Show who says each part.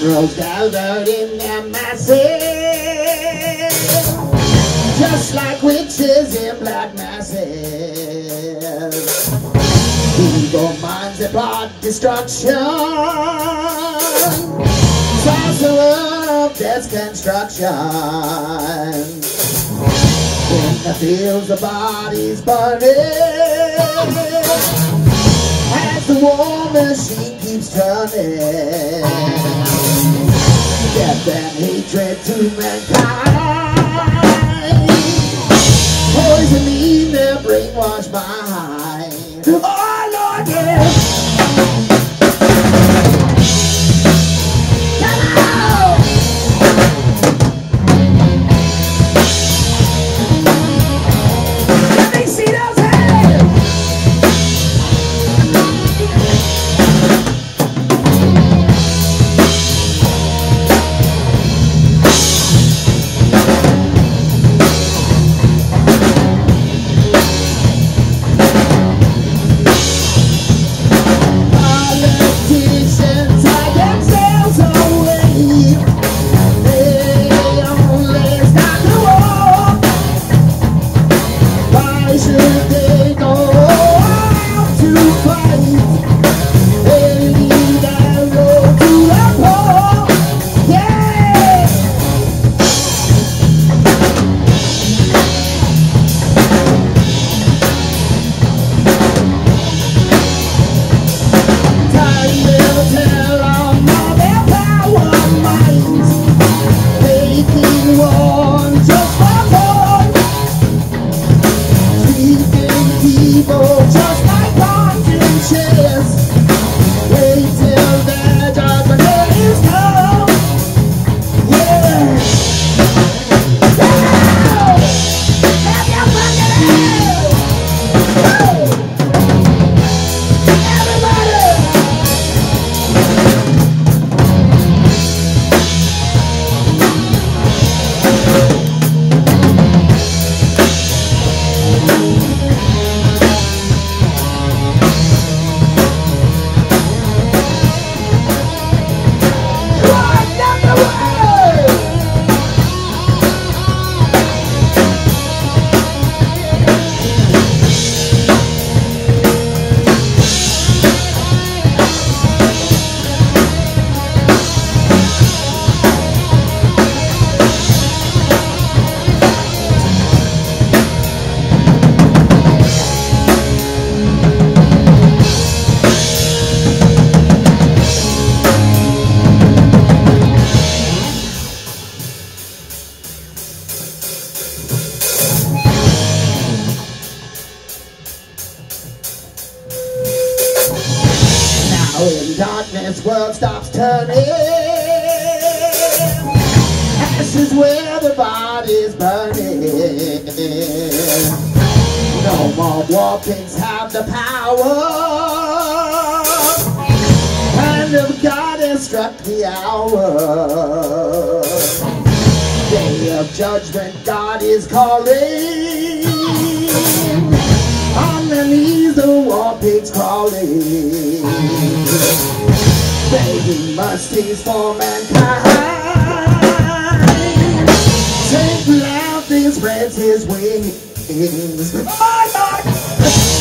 Speaker 1: Negroes gathered in their masses, just like witches in black masses. Evil minds that plot destruction, sorcerer of death's construction. In the fields, the bodies burning as the war machine keeps turning. Death and hatred to mankind. Poisoning their brainwashed mind. In darkness, world stops turning. Is where the body's burning. No more war pigs have the power. Hand of God has struck the hour. Day of judgment, God is calling. Knees, pigs crawling. Begging mercies for mankind. Take Satan Laughing spreads his wings. My Lord!